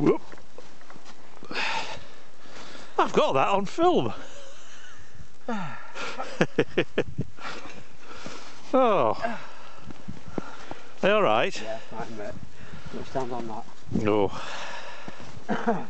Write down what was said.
Whoop. I've got that on film. oh. Are you alright? Yeah, fine mate. Don't stand on that. No.